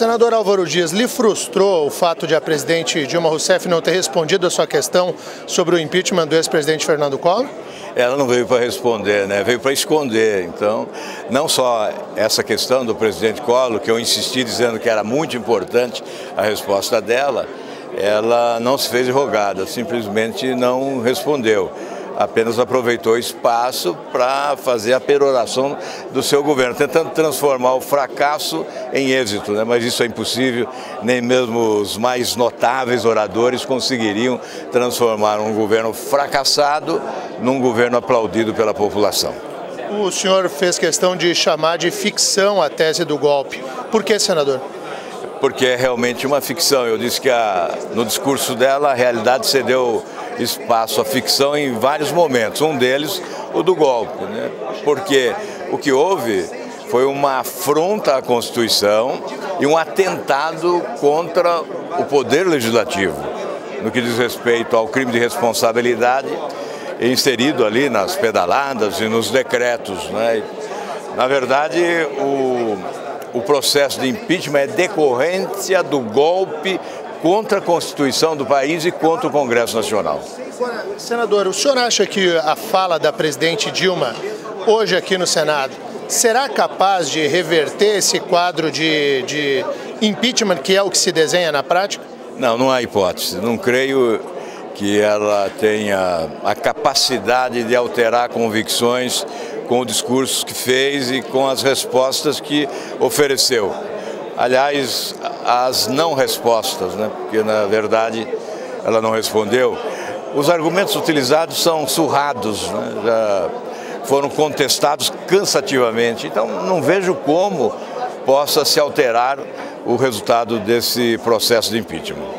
Senador Álvaro Dias, lhe frustrou o fato de a presidente Dilma Rousseff não ter respondido a sua questão sobre o impeachment do ex-presidente Fernando Collor? Ela não veio para responder, né? veio para esconder. Então, não só essa questão do presidente Collor, que eu insisti dizendo que era muito importante a resposta dela, ela não se fez rogada, simplesmente não respondeu apenas aproveitou o espaço para fazer a peroração do seu governo, tentando transformar o fracasso em êxito, né? mas isso é impossível, nem mesmo os mais notáveis oradores conseguiriam transformar um governo fracassado num governo aplaudido pela população. O senhor fez questão de chamar de ficção a tese do golpe. Por que, senador? Porque é realmente uma ficção. Eu disse que a, no discurso dela a realidade cedeu espaço à ficção em vários momentos, um deles o do golpe, né? porque o que houve foi uma afronta à Constituição e um atentado contra o poder legislativo, no que diz respeito ao crime de responsabilidade inserido ali nas pedaladas e nos decretos. Né? Na verdade, o, o processo de impeachment é decorrência do golpe contra a Constituição do país e contra o Congresso Nacional. Senador, o senhor acha que a fala da presidente Dilma hoje aqui no Senado será capaz de reverter esse quadro de, de impeachment que é o que se desenha na prática? Não, não há hipótese. Não creio que ela tenha a capacidade de alterar convicções com o discurso que fez e com as respostas que ofereceu. Aliás, as não respostas, né? porque na verdade ela não respondeu. Os argumentos utilizados são surrados, né? já foram contestados cansativamente. Então não vejo como possa se alterar o resultado desse processo de impeachment.